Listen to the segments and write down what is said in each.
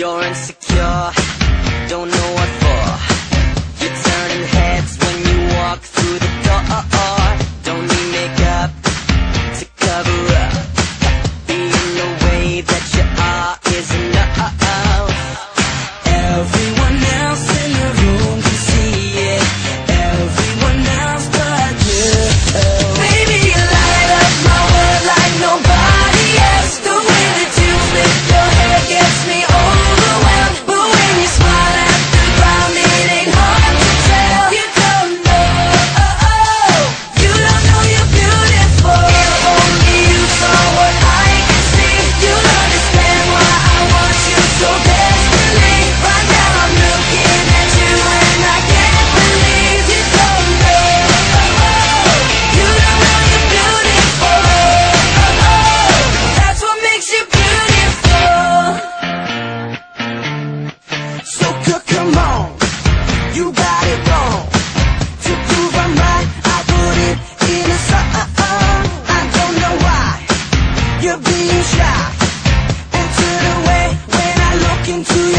you're insecure. to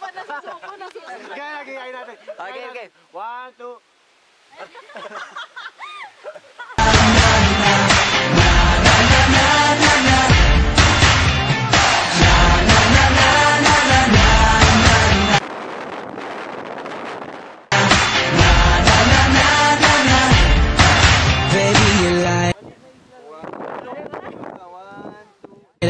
pa nasusuko, nasusuko. Kaya, kaya natin. Okay, okay. One, two.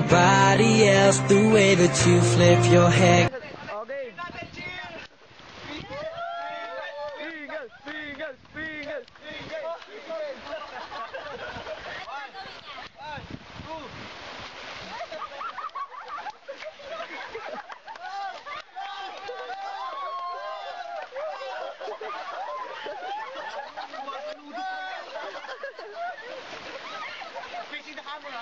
nobody else the way that you flip your head. Fishing the camera.